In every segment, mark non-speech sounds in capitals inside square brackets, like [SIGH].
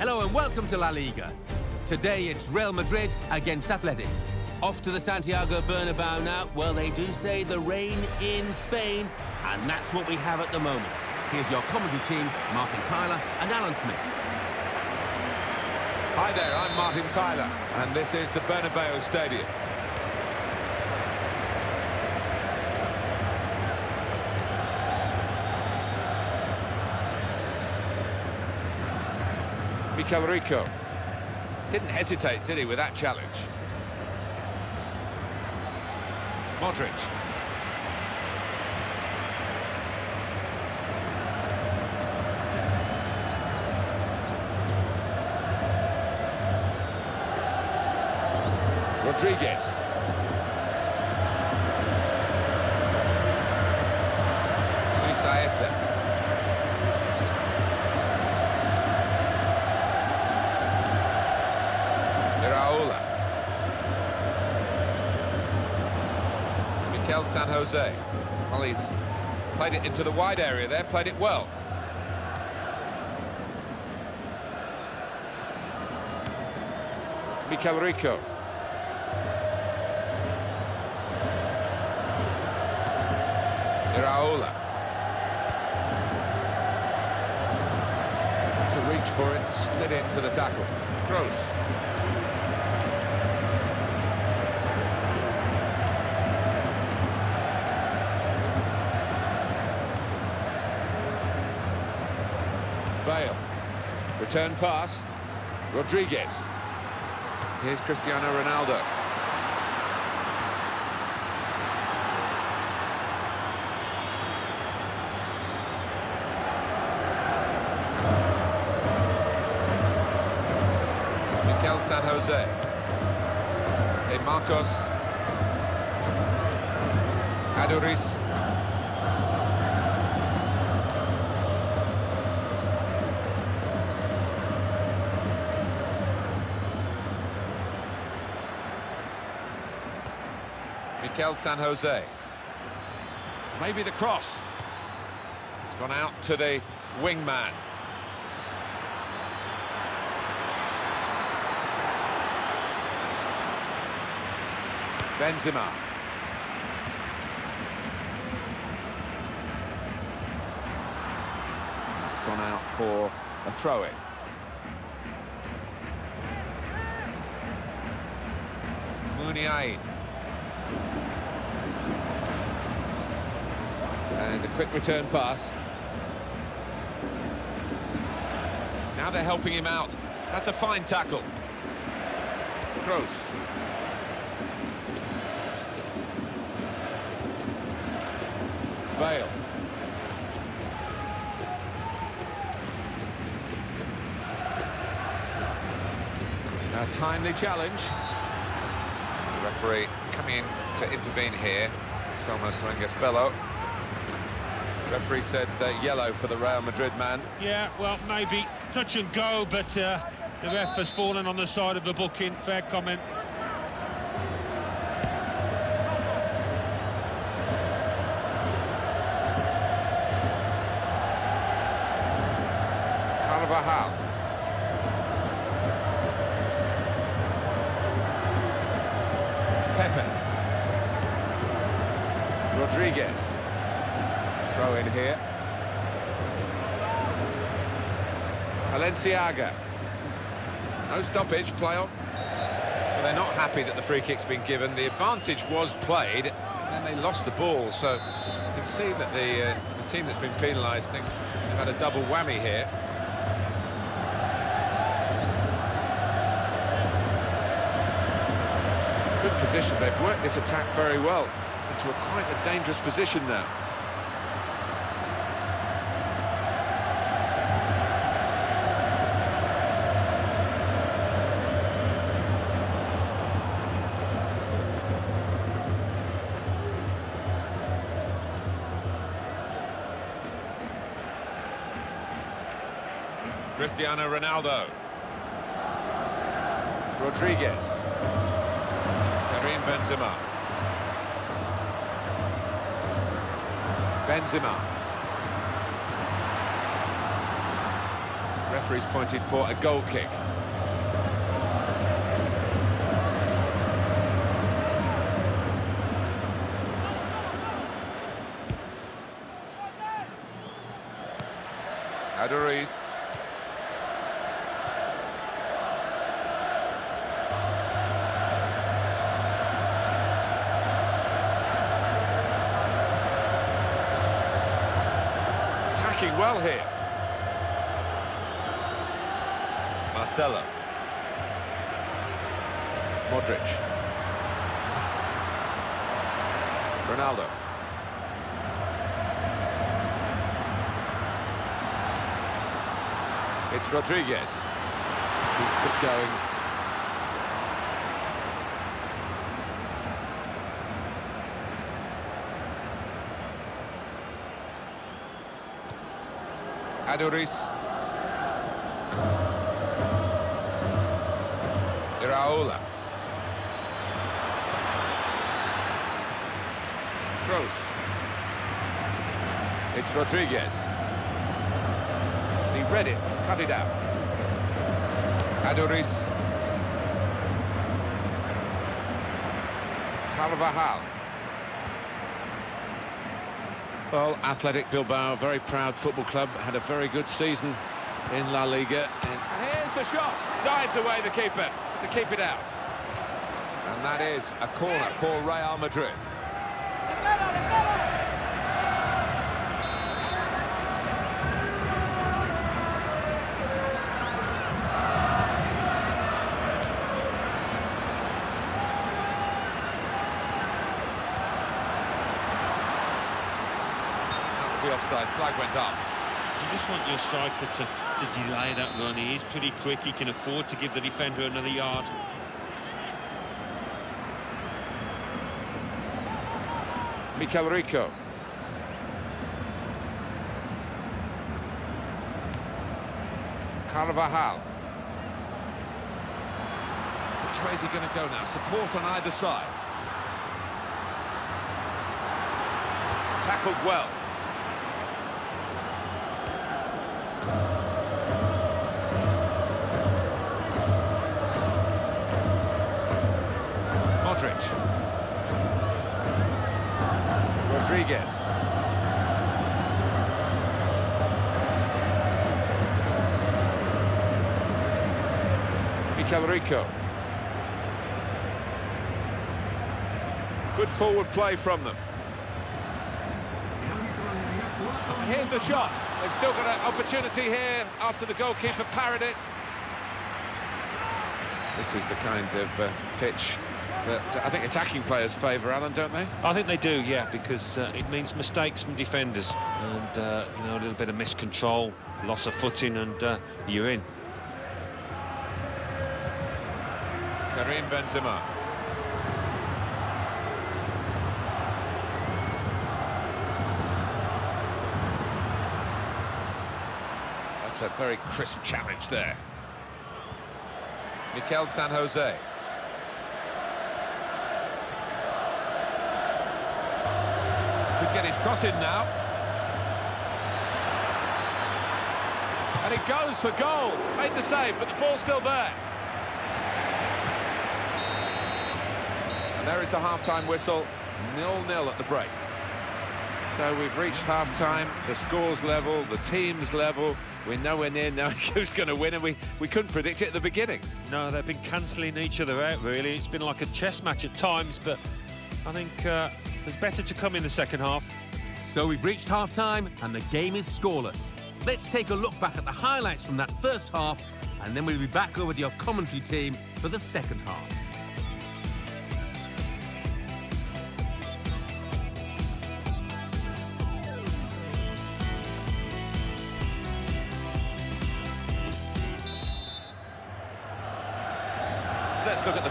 Hello and welcome to La Liga. Today it's Real Madrid against Athletic. Off to the Santiago Bernabeu now. Well, they do say the rain in Spain, and that's what we have at the moment. Here's your commentary team, Martin Tyler and Alan Smith. Hi there, I'm Martin Tyler, and this is the Bernabeu Stadium. Mikel Rico. Didn't hesitate, did he, with that challenge? Modric. Rodriguez. Mikel San Jose. Well, he's played it into the wide area there, played it well. Mikel Rico. Iraola. To reach for it, slid into the tackle. Kroos. Return pass. Rodriguez. Here's Cristiano Ronaldo. Mikel San Jose. De Marcos. Aduriz. Mikel San Jose. Maybe the cross. It's gone out to the wingman. Benzema. It's gone out for a throw-in. Muniain. And a quick return pass. Now they're helping him out. That's a fine tackle. Kroos. Bale. A timely challenge. The referee coming in to intervene here. It's almost Menges Bello. Referee said uh, yellow for the Real Madrid man. Yeah, well, maybe touch and go, but uh, the ref has fallen on the side of the booking. Fair comment. Carvajal. Pepe. Rodriguez. Throw in here. Balenziaga. No stoppage, play on. But they're not happy that the free kick's been given. The advantage was played, and then they lost the ball. So you can see that the, uh, the team that's been penalised think they've had a double whammy here. Good position. They've worked this attack very well into a quite a dangerous position now. Cristiano Ronaldo. Rodriguez. Karim Benzema. Benzema. Referee's pointed for a goal kick. Marcelo. Modric. Ronaldo. It's Rodriguez. Keeps it going. Aduriz. Kroos. It's Rodriguez. He read it, cut it out. Aduriz. Carvajal. Well, Athletic Bilbao, very proud football club, had a very good season in La Liga. And here's the shot, dives away the keeper to keep it out. And that is a corner for Real Madrid. The offside flag went up. You just want your striker to, to delay that run. He is pretty quick. He can afford to give the defender another yard. Mikel Rico. Carvajal. Which way is he going to go now? Support on either side. Tackled well. Mikel Good forward play from them. Here's the shot. They've still got an opportunity here after the goalkeeper parried it. This is the kind of uh, pitch that I think attacking players favour, Alan, don't they? I think they do, yeah, because uh, it means mistakes from defenders and, uh, you know, a little bit of miscontrol, loss of footing, and uh, you're in. Karim Benzema. That's a very crisp challenge there. Mikel San Jose. Could get his cross in now. And it goes for goal. Made the save, but the ball's still there. There is the half-time whistle, nil-nil at the break. So we've reached half-time, the scores level, the teams level. We're nowhere near knowing [LAUGHS] who's going to win, and we, we couldn't predict it at the beginning. No, they've been cancelling each other out, really. It's been like a chess match at times, but I think uh, there's better to come in the second half. So we've reached half-time and the game is scoreless. Let's take a look back at the highlights from that first half and then we'll be back over to your commentary team for the second half.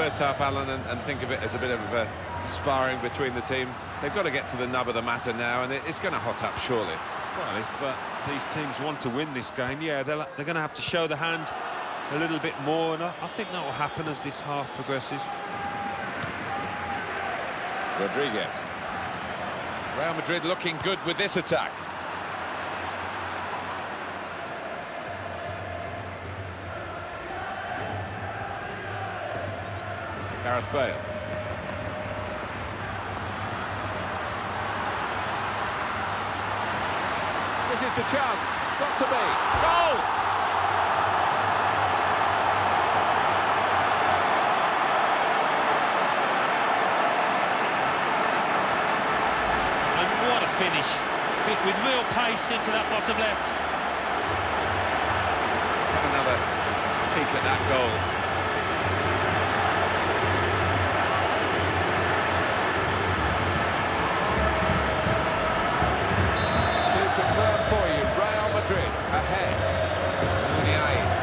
First half, Alan, and, and think of it as a bit of a sparring between the team. They've got to get to the nub of the matter now, and it, it's going to hot up, surely. Well, if uh, these teams want to win this game, yeah, they're, they're going to have to show the hand a little bit more, and I, I think that will happen as this half progresses. Rodriguez. Real Madrid looking good with this attack. Gareth Bale. This is the chance. Got to be. Goal! finish. With real pace into that bottom left. Another peek at that goal. To confirm for you, Real Madrid ahead. Muniain.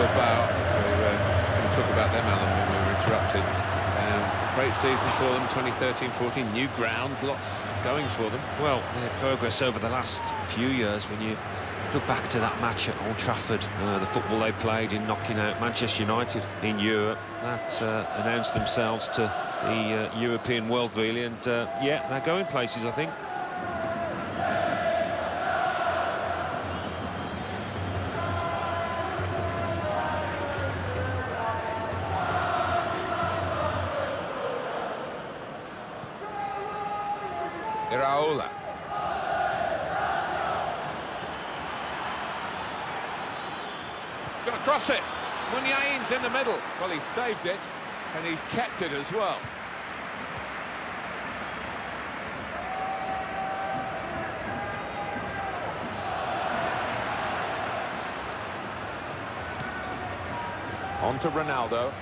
Bilbao. We were just going to talk about them, Alan, when we were interrupted. Um, great season for them, 2013-14, new ground, lots going for them. Well, their progress over the last few years, when you look back to that match at Old Trafford, uh, the football they played in knocking out Manchester United in Europe, that uh, announced themselves to the uh, European world, really, and uh, yeah, they're going places, I think. Going to cross it. Muniain's in the middle. Well, he saved it, and he's kept it as well. On to Ronaldo.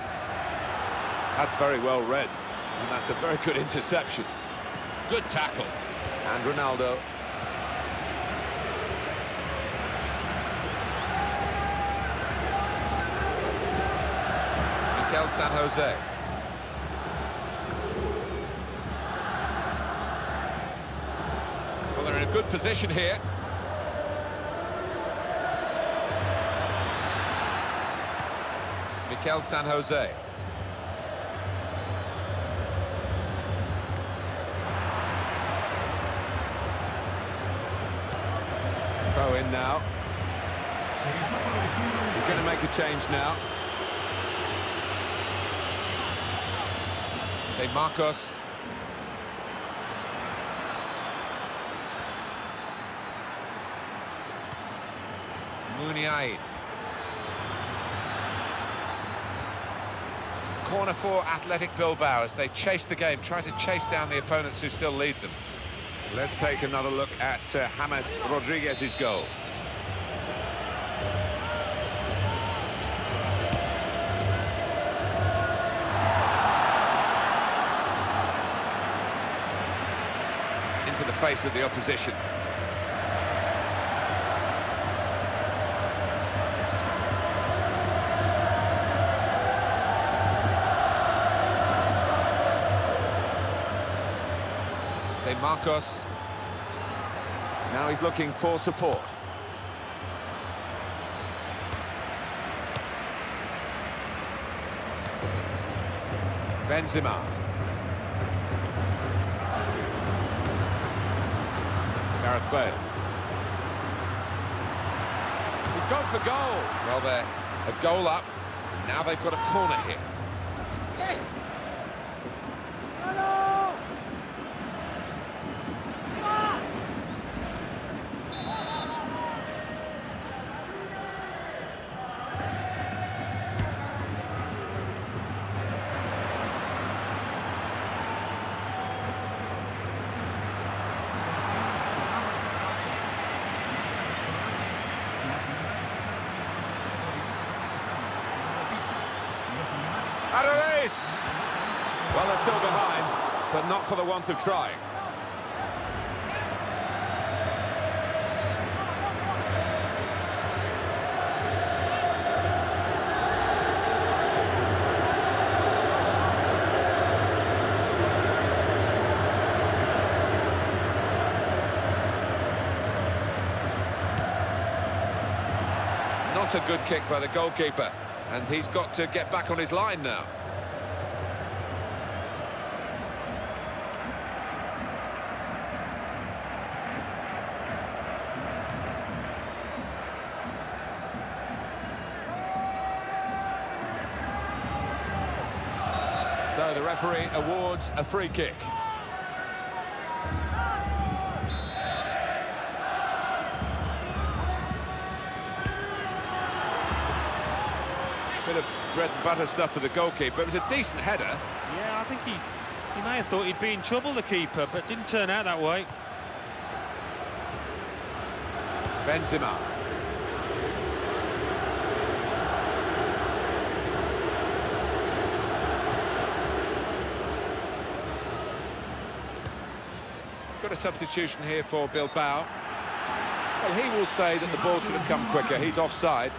That's very well read, and that's a very good interception. Good tackle. And Ronaldo. Mikel San Jose. Well, they're in a good position here. Mikel San Jose. Throw in now. He's going to make a change now. De Marcos. Muniain. Corner for Athletic Bilbao as they chase the game, try to chase down the opponents who still lead them. Let's take another look at uh, James Rodriguez's goal. Face of the opposition. De Marcos. Now he's looking for support. Benzema. Gareth Bale. He's gone for goal. Well, they're a goal up. Now they've got a corner here. Well, they're still behind, but not for the want of trying. Not a good kick by the goalkeeper. And he's got to get back on his line now. So the referee awards a free kick. Bread and butter stuff for the goalkeeper. It was a decent header. Yeah, I think he, he may have thought he'd be in trouble, the keeper, but didn't turn out that way. Benzema. Got a substitution here for Bilbao. Well, he will say that the ball should have come quicker. He's offside.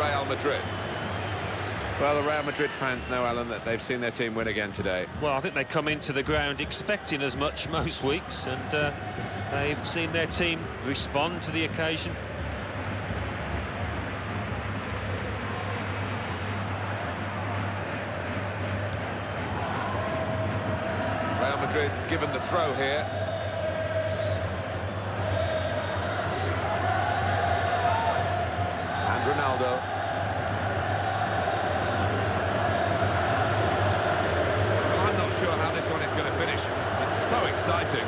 Real Madrid. Well, the Real Madrid fans know, Alan, that they've seen their team win again today. Well, I think they come into the ground expecting as much [LAUGHS] most weeks, and uh, they've seen their team respond to the occasion. Real Madrid given the throw here. And Ronaldo. I'm not sure how this one is going to finish. It's so exciting.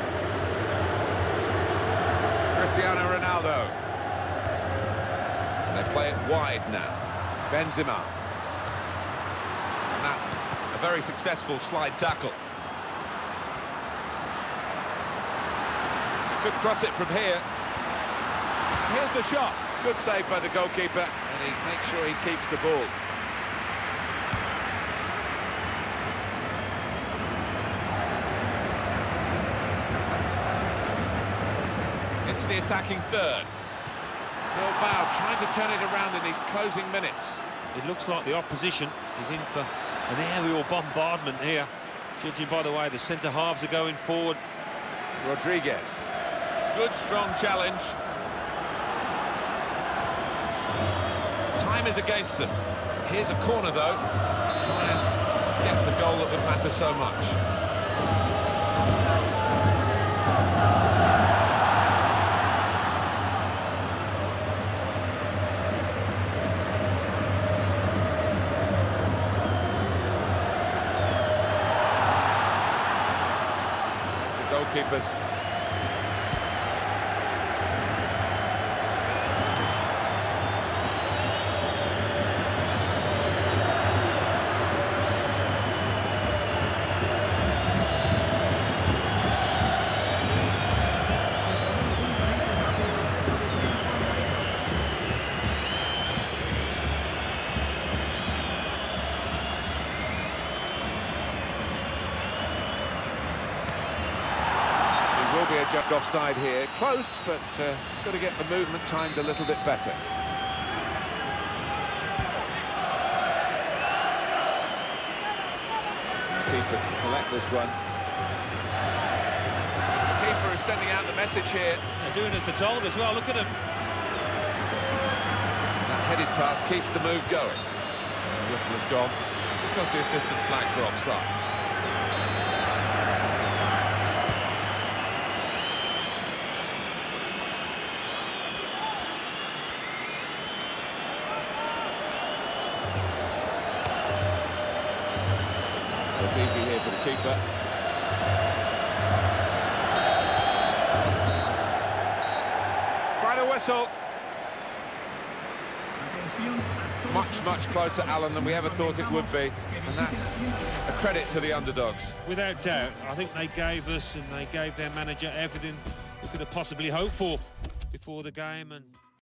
Cristiano Ronaldo. And they play it wide now. Benzema. And that's a very successful slide tackle. could cross it from here. Here's the shot. Good save by the goalkeeper, and he makes sure he keeps the ball. Into the attacking third. Bilbao trying to turn it around in these closing minutes. It looks like the opposition is in for an aerial bombardment here, judging by the way the centre halves are going forward. Rodriguez. Good, strong challenge. Time is against them. Here's a corner, though. Try and get the goal that would matter so much. That's the goalkeeper's He will be adjusted offside here. Close, but uh, got to get the movement timed a little bit better. Keeper can collect this one. As the keeper is sending out the message here. They're doing as they're told as well, look at them. That headed pass keeps the move going. The whistle has gone because the assistant flagged for offside. It's easy here for the keeper. Final whistle. Much, much closer, Alan, than we ever thought it would be. And that's a credit to the underdogs. Without doubt, I think they gave us and they gave their manager everything we could have possibly hoped for before the game, and